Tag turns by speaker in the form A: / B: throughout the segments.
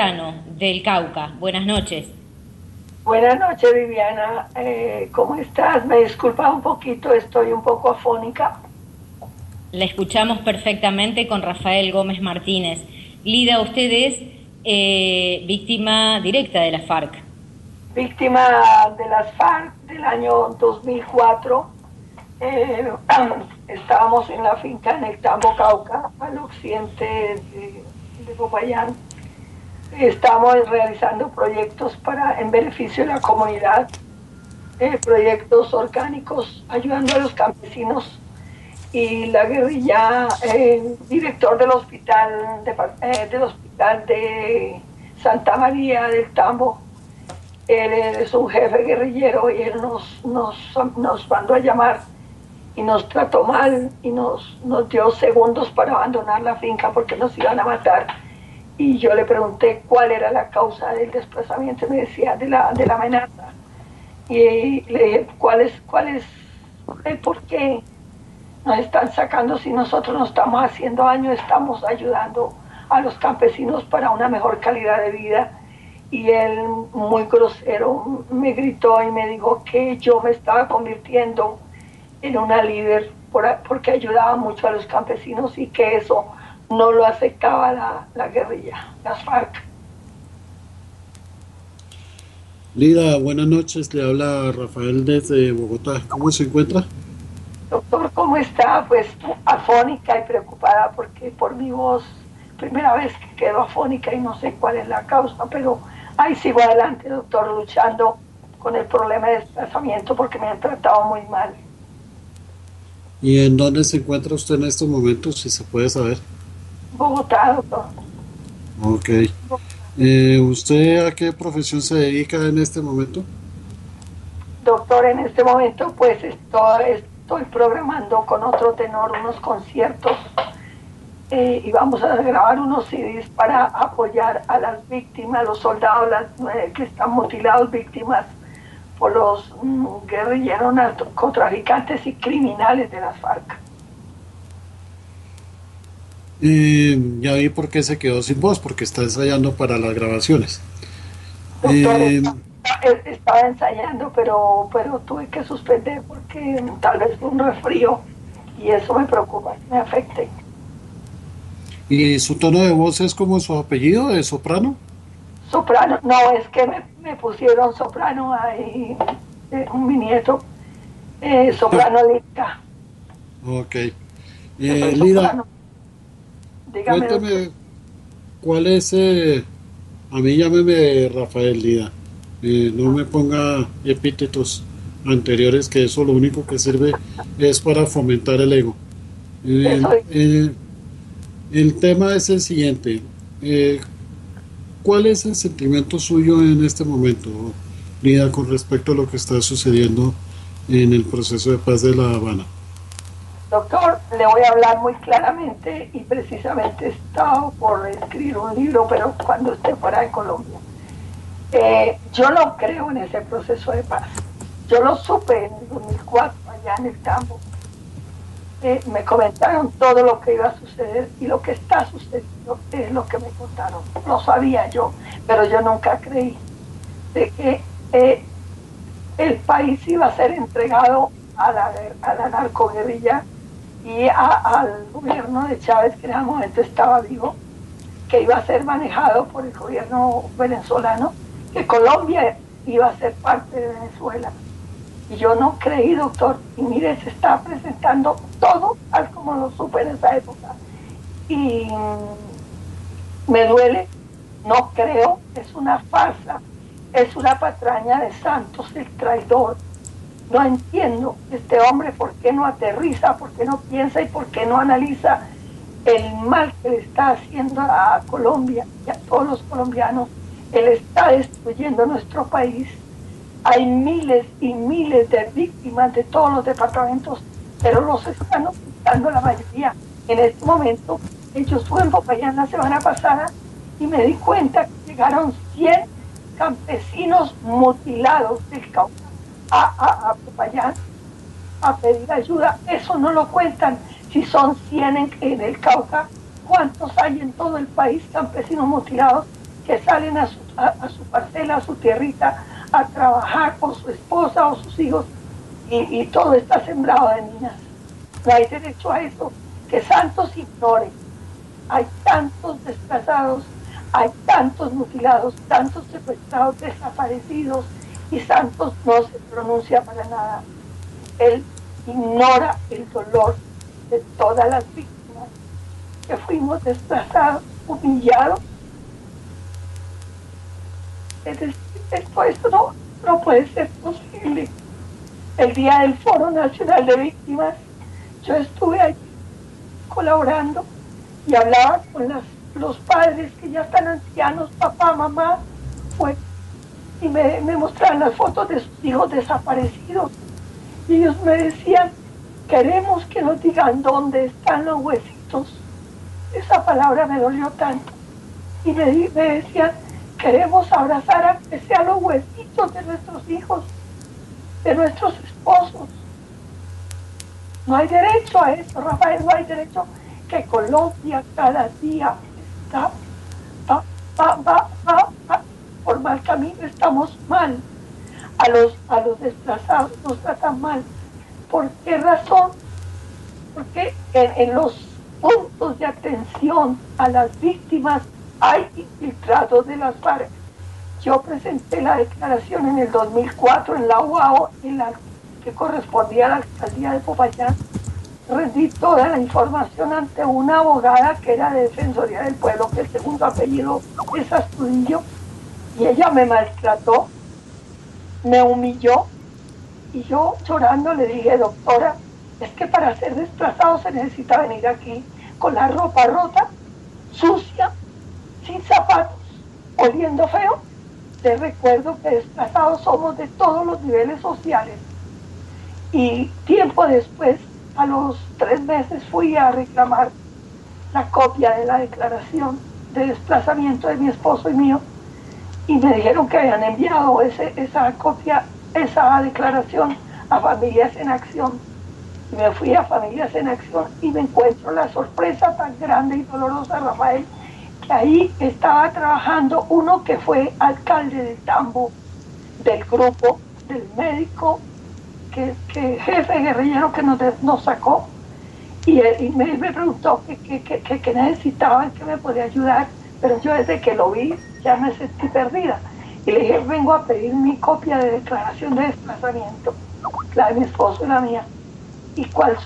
A: del Cauca. Buenas noches.
B: Buenas noches, Viviana. Eh, ¿Cómo estás? Me disculpa un poquito, estoy un poco afónica.
A: La escuchamos perfectamente con Rafael Gómez Martínez. Lida, usted es eh, víctima directa de la FARC.
B: Víctima de las FARC del año 2004. Eh, estábamos en la finca en el Tambo Cauca, al occidente de, de Popayán Estamos realizando proyectos para en beneficio de la comunidad, eh, proyectos orgánicos ayudando a los campesinos. Y la guerrilla, eh, director del hospital de, eh, del hospital de Santa María del Tambo, él es un jefe guerrillero y él nos, nos, nos mandó a llamar y nos trató mal y nos, nos dio segundos para abandonar la finca porque nos iban a matar y yo le pregunté cuál era la causa del desplazamiento, me decía de la, de la amenaza. Y le dije, ¿cuál es, cuál es el por qué nos están sacando si nosotros no estamos haciendo daño, estamos ayudando a los campesinos para una mejor calidad de vida? Y él, muy grosero, me gritó y me dijo que yo me estaba convirtiendo en una líder porque ayudaba mucho a los campesinos y que eso no lo aceptaba la, guerrilla, las FARC.
C: Lida, buenas noches, le habla Rafael desde Bogotá. ¿Cómo se encuentra?
B: Doctor, ¿cómo está? Pues afónica y preocupada porque por mi voz, primera vez que quedo afónica y no sé cuál es la causa, pero ahí sigo adelante, doctor, luchando con el problema de desplazamiento porque me han tratado muy mal.
C: ¿Y en dónde se encuentra usted en estos momentos, si se puede saber?
B: Bogotá, doctor.
C: Ok. Eh, ¿Usted a qué profesión se dedica en este momento?
B: Doctor, en este momento pues estoy, estoy programando con otro tenor unos conciertos eh, y vamos a grabar unos CDs para apoyar a las víctimas, los soldados las, eh, que están mutilados, víctimas por los mm, guerrilleros narcotraficantes y criminales de las FARC.
C: Eh, ya vi por qué se quedó sin voz, porque está ensayando para las grabaciones.
B: Eh, estaba ensayando, pero, pero tuve que suspender porque tal vez fue un resfrío y eso me preocupa, me afecte.
C: ¿Y su tono de voz es como su apellido, de soprano?
B: Soprano, no, es que me, pusieron soprano ahí, eh, un mi nieto, eh, soprano lírica.
C: Ok. Eh, Lida, Cuéntame, ¿cuál es? Eh, a mí llámeme Rafael Lida. Eh, no me ponga epítetos anteriores, que eso lo único que sirve es para fomentar el ego. Eh, el tema es el siguiente. ¿Cuál es el sentimiento suyo en este momento, Lida, con respecto a lo que está sucediendo en el proceso de paz de La Habana?
B: Doctor, le voy a hablar muy claramente y precisamente he estado por escribir un libro, pero cuando esté fuera de Colombia. Eh, yo no creo en ese proceso de paz. Yo lo supe en el 2004, allá en el campo. Eh, me comentaron todo lo que iba a suceder y lo que está sucediendo es lo que me contaron. Lo sabía yo, pero yo nunca creí de que eh, el país iba a ser entregado a la, a la narcoguerrilla y al gobierno de Chávez, que en ese momento estaba vivo, que iba a ser manejado por el gobierno venezolano, que Colombia iba a ser parte de Venezuela. Y yo no creí, doctor, y mire, se está presentando todo tal como lo supe en esa época. Y me duele, no creo, es una farsa, es una patraña de Santos, el traidor, no entiendo este hombre por qué no aterriza, por qué no piensa y por qué no analiza el mal que le está haciendo a Colombia y a todos los colombianos. Él está destruyendo nuestro país. Hay miles y miles de víctimas de todos los departamentos, pero los están ocultando la mayoría. En este momento, yo estuve en Popayán la semana pasada y me di cuenta que llegaron 100 campesinos mutilados del Cauca a, a, a pedir ayuda. Eso no lo cuentan. Si son 100 en, el Cauca, ¿cuántos hay en todo el país campesinos mutilados que salen a su, a, su parcela, a su tierrita, a trabajar con su esposa o sus hijos y, y, todo está sembrado de niñas. No hay derecho a eso. Que Santos ignore. Hay tantos desplazados, hay tantos mutilados, tantos secuestrados, desaparecidos y Santos no se pronuncia para nada. Él ignora el dolor de todas las víctimas que fuimos desplazados, humillados. Es decir, esto, no, no puede ser posible. El día del Foro Nacional de Víctimas, yo estuve ahí colaborando y hablaba con los padres que ya están ancianos, papá, mamá, fue, y me, me mostraban las fotos de sus hijos desaparecidos. Y ellos me decían, queremos que nos digan dónde están los huesitos. Esa palabra me dolió tanto. Y me, decían, queremos abrazar a que sean los huesitos de nuestros hijos, de nuestros esposos. No hay derecho a eso, Rafael, no hay derecho que Colombia cada día está, va, va, va por mal camino, estamos mal. A los, a los desplazados nos tratan mal ¿Por qué razón? Porque en, los puntos de atención a las víctimas hay infiltrados de las FARC. Yo presenté la declaración en el 2004 en la UAO, en la que correspondía a la alcaldía de Popayán. Rendí toda la información ante una abogada que era de Defensoría del Pueblo, que el segundo apellido es Astudillo, y ella me maltrató, me humilló y yo llorando le dije, doctora, es que para ser desplazado se necesita venir aquí con la ropa rota, sucia, sin zapatos, oliendo feo. Te recuerdo que desplazados somos de todos los niveles sociales. Y tiempo después, a los tres meses, fui a reclamar la copia de la declaración de desplazamiento de mi esposo y mío y me dijeron que habían enviado ese, esa copia esa declaración a Familias en Acción. Y me fui a Familias en Acción y me encuentro la sorpresa tan grande y dolorosa, Rafael, que ahí estaba trabajando uno que fue alcalde de Tambo, del grupo, del médico, que, que jefe guerrillero que nos, nos sacó. Y, él, me, me, preguntó qué que, que, que, necesitaba, que me podía ayudar, pero yo desde que lo vi ya me sentí perdida. Y le dije, vengo a pedir mi copia de declaración de desplazamiento, la de mi esposo y la mía. Y cuál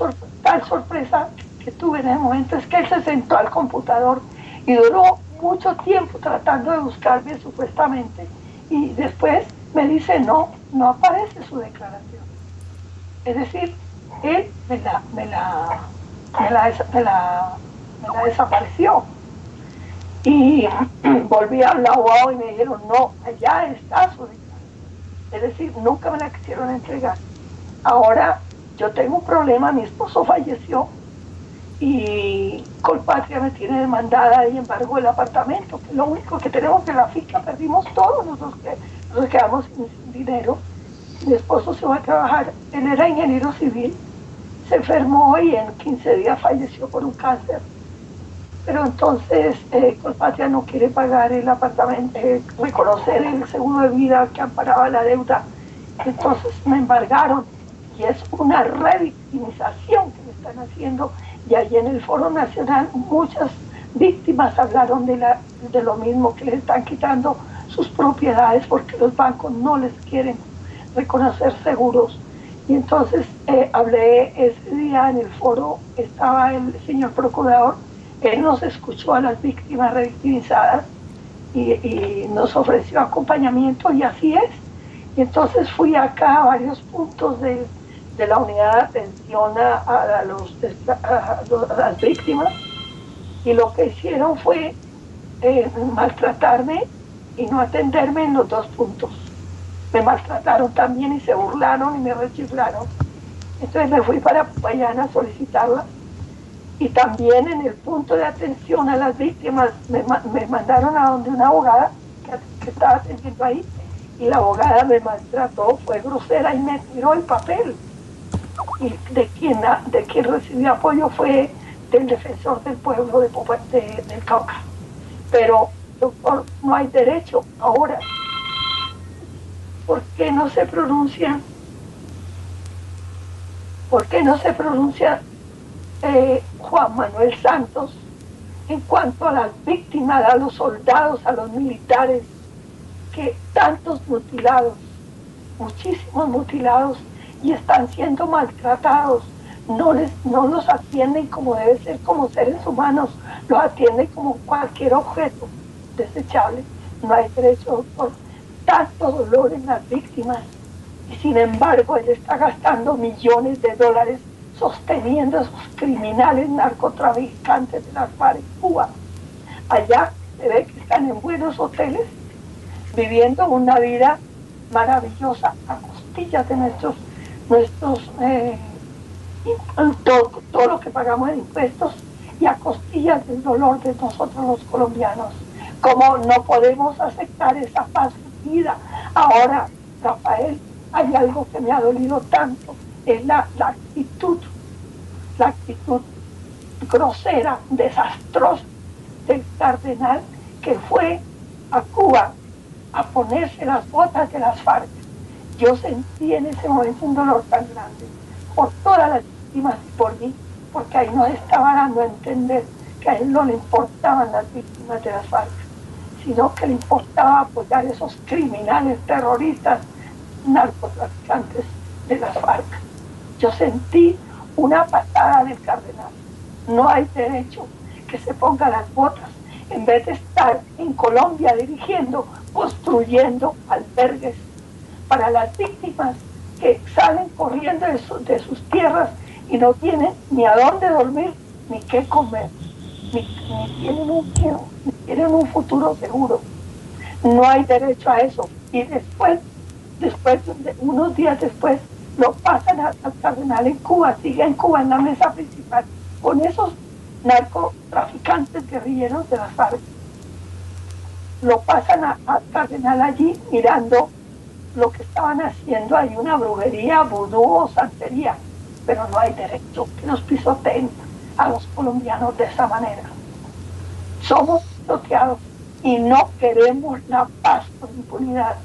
B: tal sorpresa que tuve en ese momento es que él se sentó al computador y duró mucho tiempo tratando de buscarme supuestamente. Y después me dice, no, no aparece su declaración. Es decir, él me la, me la, me la, me la desapareció. Y volví a la UAO y me dijeron, no, allá está su Es decir, nunca me la quisieron entregar. Ahora yo tengo un problema, mi esposo falleció y Colpatria me tiene demandada y embargo el apartamento, que lo único que tenemos que la finca perdimos todo, nosotros que nos quedamos sin dinero. Mi esposo se va a trabajar, él era ingeniero civil, se enfermó y en 15 días falleció por un cáncer pero entonces eh, Colpatria no quiere pagar el apartamento, eh, reconocer el seguro de vida que amparaba la deuda. Entonces me embargaron y es una revictimización que me están haciendo. Y allí en el Foro Nacional muchas víctimas hablaron de, la, de lo mismo, que les están quitando sus propiedades porque los bancos no les quieren reconocer seguros. Y entonces eh, hablé ese día en el foro, estaba el señor procurador él nos escuchó a las víctimas revictimizadas y, nos ofreció acompañamiento y así es. Y entonces fui acá a varios puntos de, la unidad de atención a, los, las víctimas y lo que hicieron fue eh, maltratarme y no atenderme en los dos puntos. Me maltrataron también y se burlaron y me rechiflaron. Entonces me fui para Popayana a solicitarla y también en el punto de atención a las víctimas me, mandaron a donde una abogada que, estaba atendiendo ahí y la abogada me maltrató, fue grosera y me tiró el papel. Y de quien, de quien recibió apoyo fue del defensor del pueblo de, del Cauca. Pero doctor, no hay derecho ahora. ¿Por qué no se pronuncia? ¿Por qué no se pronuncia eh, Juan Manuel Santos en cuanto a las víctimas, a los soldados, a los militares, que tantos mutilados, muchísimos mutilados y están siendo maltratados? No, les, no los atienden como debe ser, como seres humanos, los atienden como cualquier objeto desechable. No hay derecho, por tanto dolor en las víctimas. Y sin embargo, él está gastando millones de dólares sosteniendo a esos criminales narcotraficantes de las FARC en Cuba. Allá se ve que están en buenos hoteles, viviendo una vida maravillosa a costillas de nuestros, nuestros eh, todo, todo lo que pagamos en impuestos y a costillas del dolor de nosotros los colombianos. Como no podemos aceptar esa paz vida. Ahora, Rafael, hay algo que me ha dolido tanto, es la, la actitud, la actitud grosera, desastrosa del cardenal que fue a Cuba a ponerse las botas de las FARC. Yo sentí en ese momento un dolor tan grande por todas las víctimas y por mí, porque ahí nos estaba dando a entender que a él no le importaban las víctimas de las FARC, sino que le importaba apoyar a esos criminales terroristas narcotraficantes de las FARC. Yo sentí una patada del cardenal. No hay derecho que se ponga las botas en vez de estar en Colombia dirigiendo, construyendo albergues para las víctimas que salen corriendo de, sus tierras y no tienen ni a dónde dormir ni qué comer, ni, tienen, un, ni tienen un futuro seguro. No hay derecho a eso. Y después, después, unos días después, lo pasan al cardenal en Cuba, sigue en Cuba en la mesa principal, con esos narcotraficantes guerrilleros de las FARC. Lo pasan al cardenal allí mirando lo que estaban haciendo. Hay una brujería, vudú o santería, pero no hay derecho que nos pisoteen a los colombianos de esa manera. Somos bloqueados y no queremos la paz por impunidad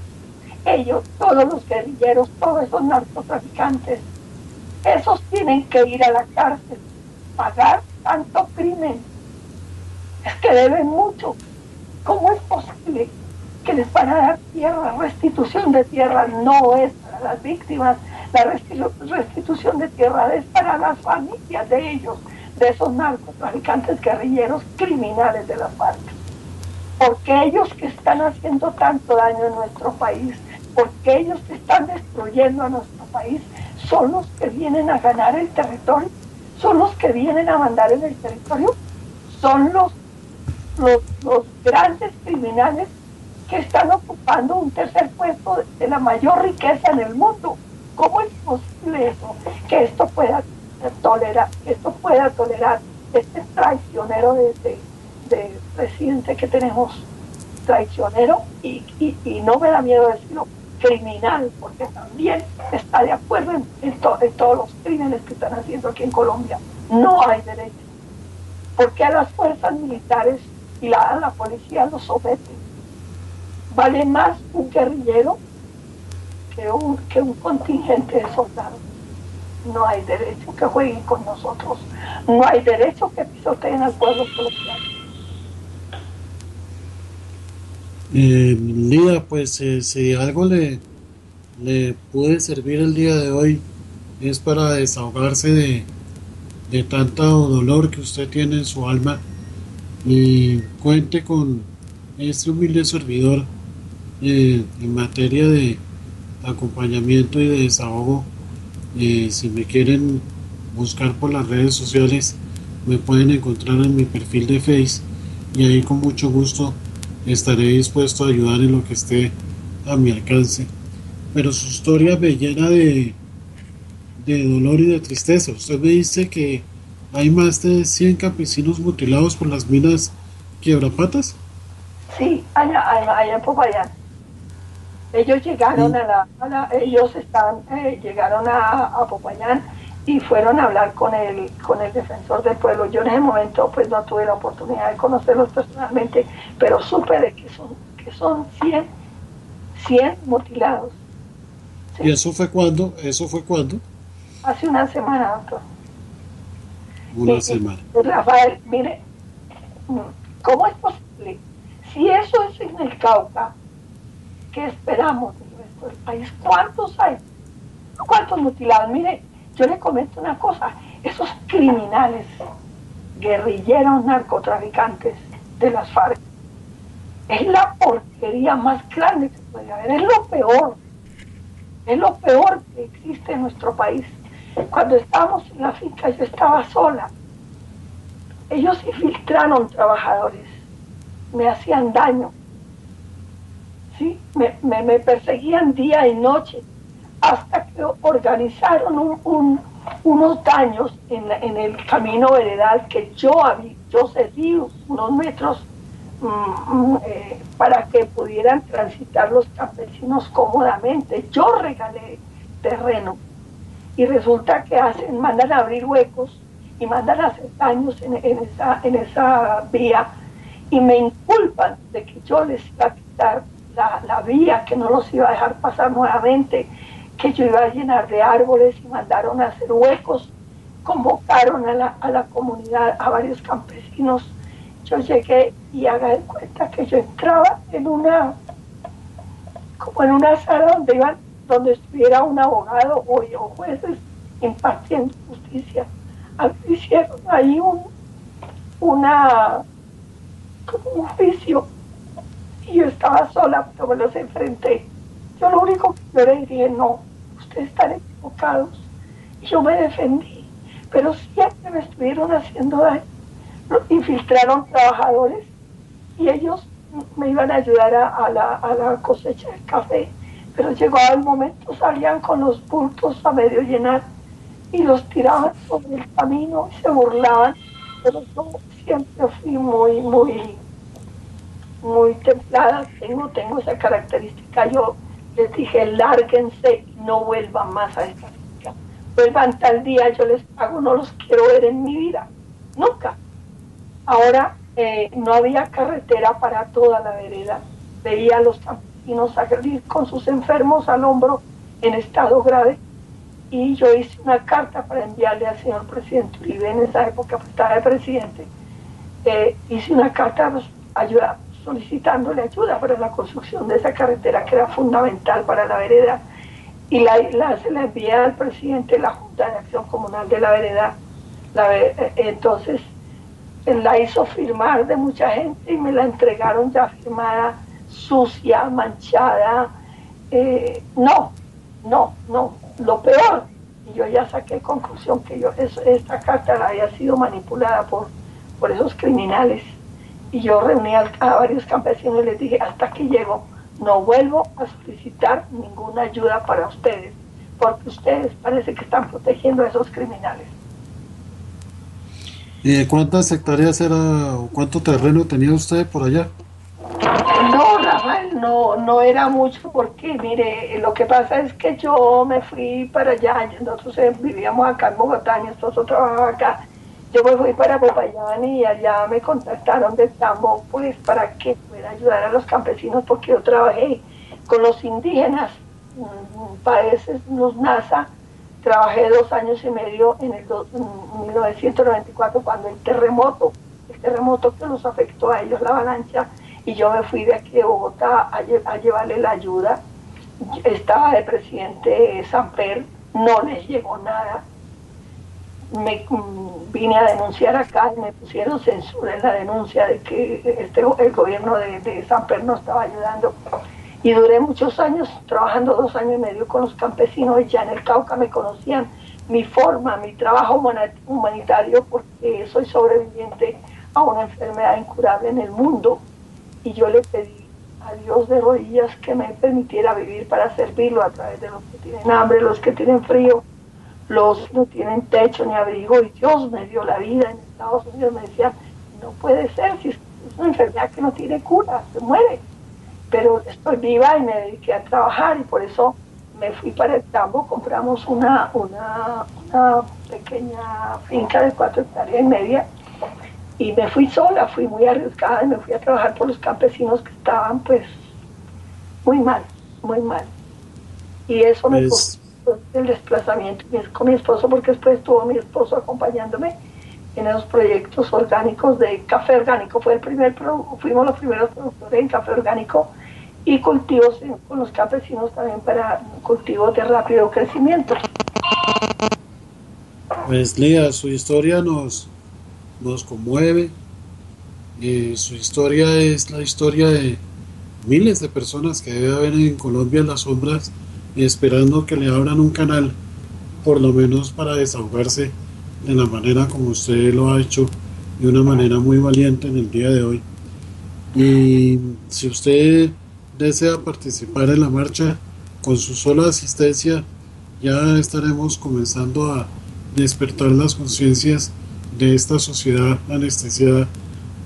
B: ellos, todos los guerrilleros, todos esos narcotraficantes, esos tienen que ir a la cárcel, pagar tanto crimen. Es que deben mucho. ¿Cómo es posible que les van a dar tierra? Restitución de tierra no es para las víctimas, la restitución de tierra es para las familias de ellos, de esos narcotraficantes guerrilleros criminales de la FARC. Porque ellos que están haciendo tanto daño en nuestro país porque ellos están destruyendo a nuestro país son los que vienen a ganar el territorio, son los que vienen a mandar en el territorio, son los, los, grandes criminales que están ocupando un tercer puesto de la mayor riqueza en el mundo. ¿Cómo es posible eso? Que esto pueda tolerar, que esto pueda tolerar este traicionero de, de, presidente que tenemos, traicionero, y, y no me da miedo decirlo, criminal, porque también está de acuerdo en, todos los crímenes que están haciendo aquí en Colombia. No hay derecho. Porque a las fuerzas militares y la, a la policía los someten. Vale más un guerrillero que un, que un contingente de soldados. No hay derecho que jueguen con nosotros. No hay derecho que pisoteen al pueblo.
C: Eh, pues eh, si algo le, le puede servir el día de hoy es para desahogarse de, de tanto dolor que usted tiene en su alma y cuente con este humilde servidor eh, en materia de acompañamiento y de desahogo. Eh, si me quieren buscar por las redes sociales, me pueden encontrar en mi perfil de Face y ahí con mucho gusto estaré dispuesto a ayudar en lo que esté a mi alcance. Pero su historia me llena de, de dolor y de tristeza. Usted me dice que hay más de 100 campesinos mutilados por las minas quiebrapatas.
B: Sí, allá, allá, en Popayán. Ellos llegaron a, la, ellos estaban, eh, llegaron a, a, Popayán y fueron a hablar con el, con el defensor del pueblo. Yo en ese momento pues no tuve la oportunidad de conocerlos personalmente, pero supe de que son, que son 100, 100 mutilados.
C: ¿Y eso fue cuándo? ¿Eso fue cuándo?
B: Hace una semana, doctor.
C: Una semana.
B: Rafael, mire, ¿cómo es posible? Si eso es en el Cauca, ¿qué esperamos del resto del país? ¿Cuántos hay? ¿Cuántos mutilados? Mire, yo le comento una cosa, esos criminales, guerrilleros, narcotraficantes de las FARC, es la porquería más grande que puede haber, es lo peor, es lo peor que existe en nuestro país. Cuando estábamos en la finca yo estaba sola, ellos infiltraron trabajadores, me hacían daño, ¿sí? me, me perseguían día y noche hasta que organizaron unos daños en, el camino veredal que yo, yo cedí unos metros mm, mm, eh, para que pudieran transitar los campesinos cómodamente. Yo regalé terreno y resulta que hacen, mandan a abrir huecos y mandan a hacer daños en, esa, en vía y me inculpan de que yo les iba a quitar la vía, que no los iba a dejar pasar nuevamente que yo iba a llenar de árboles y mandaron a hacer huecos, convocaron a la, a la comunidad, a varios campesinos. Yo llegué y haga de cuenta que yo entraba en una, como en una sala donde iban, donde estuviera un abogado o, jueces impartiendo justicia. Hicieron ahí un, una, como un juicio y yo estaba sola, pero me los enfrenté. Yo lo único que yo le dije, no, están equivocados. Yo me defendí, pero siempre me estuvieron haciendo daño. Infiltraron trabajadores y ellos me iban a ayudar a, la, cosecha del café, pero llegó el momento, salían con los bultos a medio llenar y los tiraban sobre el camino y se burlaban, pero yo siempre fui muy, muy, muy templada, tengo, tengo esa característica, yo les dije, lárguense no vuelvan más a esta finca. Vuelvan tal día, yo les pago, no los quiero ver en mi vida. Nunca. Ahora eh, no había carretera para toda la vereda. Veía a los campesinos salir con sus enfermos al hombro en estado grave y yo hice una carta para enviarle al señor presidente Uribe en esa época, pues, estaba de presidente. Eh, hice una carta pues, ayuda, solicitándole ayuda para la construcción de esa carretera que era fundamental para la vereda y la, la, se la envía al presidente de la Junta de Acción Comunal de la Vereda. Eh, entonces la hizo firmar de mucha gente y me la entregaron ya firmada, sucia, manchada. Eh, no, no, no, lo peor. Y yo ya saqué conclusión que yo esta carta la había sido manipulada por, por esos criminales y yo reuní a, varios campesinos y les dije, hasta aquí llego, no vuelvo a solicitar ninguna ayuda para ustedes, porque ustedes parece que están protegiendo a esos criminales.
C: ¿Y cuántas hectáreas era o cuánto terreno tenía usted por allá?
B: No, Rafael, no, no era mucho porque, mire, lo que pasa es que yo me fui para allá, nosotros vivíamos acá en Bogotá, nosotros trabajaba acá, yo me fui para Popayán y allá me contactaron de pues para que pueda ayudar a los campesinos porque yo trabajé con los indígenas, mm, países, los NASA, trabajé dos años y medio en el 1994 cuando el terremoto, el terremoto que nos afectó a ellos, la avalancha, y yo me fui de aquí de Bogotá a, a llevarle la ayuda. Estaba de presidente Samper, no les llegó nada, me vine a denunciar acá y me pusieron censura en la denuncia de que este, el gobierno de, de San Pedro no estaba ayudando. Y duré muchos años trabajando dos años y medio con los campesinos y ya en el Cauca me conocían mi forma, mi trabajo humanitario porque soy sobreviviente a una enfermedad incurable en el mundo y yo le pedí a Dios de rodillas que me permitiera vivir para servirlo a través de los que tienen hambre, los que tienen frío, los no tienen techo ni abrigo y Dios me dio la vida en Estados Unidos me decían no puede ser si es una enfermedad que no tiene cura se muere pero estoy viva y me dediqué a trabajar y por eso me fui para el tambo, compramos una, una, una pequeña finca de cuatro hectáreas y media y me fui sola, fui muy arriesgada y me fui a trabajar por los campesinos que estaban pues muy mal, muy mal. Y eso me pues costó el desplazamiento con mi esposo porque después estuvo mi esposo acompañándome en esos proyectos orgánicos de café orgánico. Fue el primer, fuimos los primeros productores en café orgánico y cultivos con los campesinos también para cultivos de rápido crecimiento.
C: Pues Lía, su historia nos, nos conmueve. y su historia es la historia de miles de personas que debe haber en Colombia en las sombras esperando que le abran un canal, por lo menos para desahogarse de la manera como usted lo ha hecho, de una manera muy valiente en el día de hoy. Y si usted desea participar en la marcha, con su sola asistencia ya estaremos comenzando a despertar las conciencias de esta sociedad anestesiada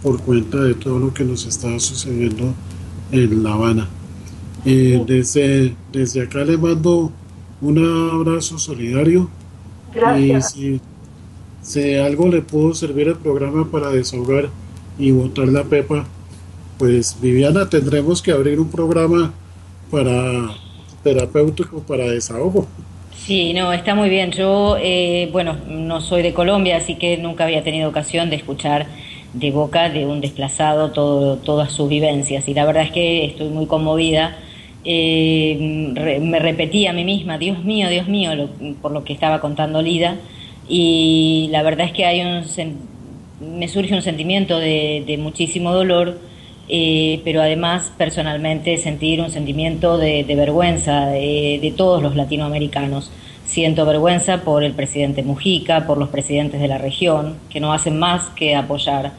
C: por cuenta de todo lo que nos está sucediendo en La Habana. Eh, desde, desde acá le mando un abrazo solidario.
B: Gracias.
C: Y si, algo le pudo servir el programa para desahogar y botar la pepa, pues Viviana, tendremos que abrir un programa para terapéutico para desahogo.
A: Sí, no, está muy bien. Yo, eh, bueno, no soy de Colombia, así que nunca había tenido ocasión de escuchar de boca de un desplazado todo, todas sus vivencias y la verdad es que estoy muy conmovida. Eh, me repetí a mí misma, Dios mío, Dios mío, por lo que estaba contando Lida y la verdad es que hay un, me surge un sentimiento de, muchísimo dolor, eh, pero además personalmente sentir un sentimiento de, vergüenza de todos los latinoamericanos. Siento vergüenza por el presidente Mujica, por los presidentes de la región, que no hacen más que apoyar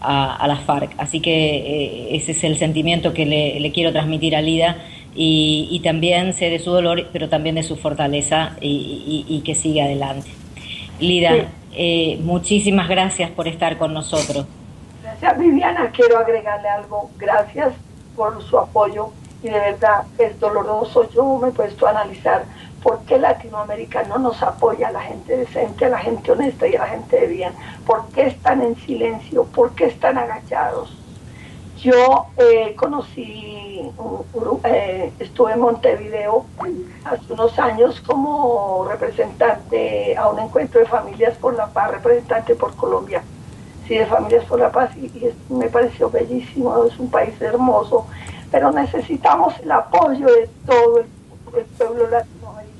A: a, las FARC. Así que eh, ese es el sentimiento que le, quiero transmitir a Lida y, también sé de su dolor, pero también de su fortaleza y, que siga adelante. Lida, eh, muchísimas gracias por estar con nosotros.
B: Gracias Viviana, quiero agregarle algo. Gracias por su apoyo y de verdad es doloroso. Yo me he puesto a analizar ¿Por qué Latinoamérica no nos apoya a la gente decente, a la gente honesta y a la gente de bien? ¿Por qué están en silencio? ¿Por qué están agachados? Yo eh, conocí, eh, estuve en Montevideo hace unos años como representante a un encuentro de familias por la paz, representante por Colombia, sí, de familias por la paz, y, me pareció bellísimo, es un país hermoso, pero necesitamos el apoyo de todo el, el pueblo latinoamericano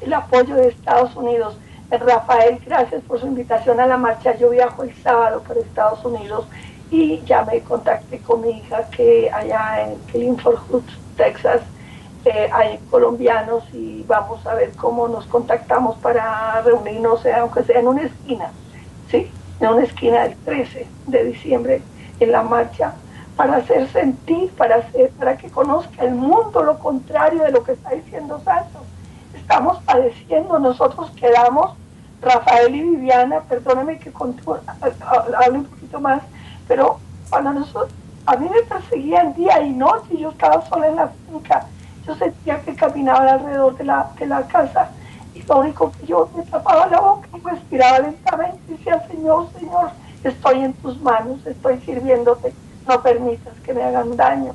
B: el apoyo de Estados Unidos. Eh, Rafael, gracias por su invitación a la marcha. Yo viajo el sábado para Estados Unidos y ya me contacté con mi hija que allá en Clifford Texas, eh, hay colombianos y vamos a ver cómo nos contactamos para reunirnos, eh, aunque sea en una esquina, ¿sí? En una esquina del 13 de diciembre en la marcha para hacer sentir, para, hacer, para que conozca el mundo lo contrario de lo que está diciendo Santos estamos padeciendo, nosotros quedamos, Rafael y Viviana, perdóneme que hable un poquito más, pero cuando nosotros, a mí me perseguían día y noche, yo estaba sola en la finca, yo sentía que caminaba alrededor de la, de la casa y lo único que yo me tapaba la boca y respiraba lentamente y decía, Señor, Señor, estoy en tus manos, estoy sirviéndote, no permitas que me hagan daño.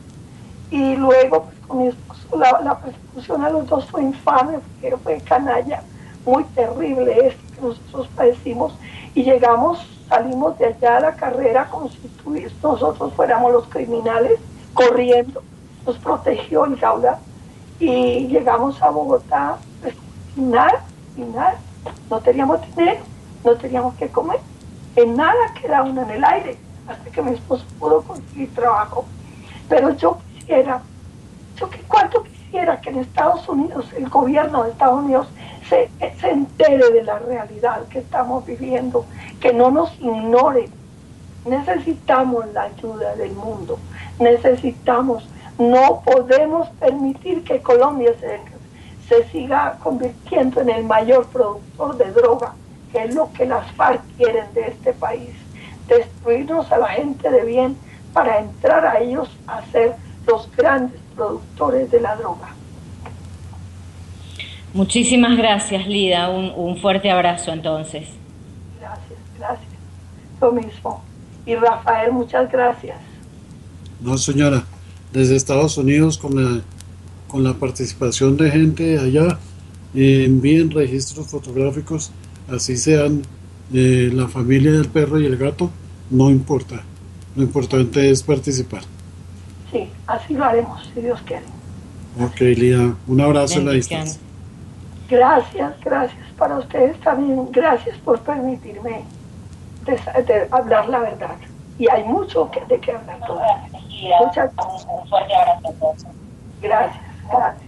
B: Y luego, pues con mi esposo, la, la persecución a los dos fue infame, porque fue canalla, muy terrible esto que nosotros padecimos. Y llegamos, salimos de allá a la carrera como nosotros fuéramos los criminales, corriendo. Nos protegió el Gaula y llegamos a Bogotá pues, sin nada, sin nada. No teníamos dinero, no teníamos que comer. En nada quedaba en el aire, hasta que mi esposo pudo conseguir trabajo. Pero yo quisiera, yo que cuánto quisiera que en Estados Unidos, el gobierno de Estados Unidos, se, se entere de la realidad que estamos viviendo, que no nos ignore. Necesitamos la ayuda del mundo, necesitamos, no podemos permitir que Colombia se, se siga convirtiendo en el mayor productor de droga, que es lo que las FARC quieren de este país, destruirnos a la gente de bien para entrar a ellos a hacer los grandes productores de la droga.
A: Muchísimas gracias, Lida. Un, un fuerte abrazo entonces.
B: Gracias, gracias. Lo mismo. Y Rafael, muchas gracias.
C: No, señora, desde Estados Unidos con la, con la participación de gente allá, eh, envíen registros fotográficos, así sean eh, la familia del perro y el gato, no importa. Lo importante es participar.
B: Sí, así lo haremos, si Dios quiere.
C: Ok, Lida, un abrazo en la distancia.
B: Gracias, gracias para ustedes también. Gracias por permitirme de, de hablar la verdad. Y hay mucho que, de qué hablar todavía. Muchas
A: Un fuerte abrazo a todos.
B: gracias, gracias.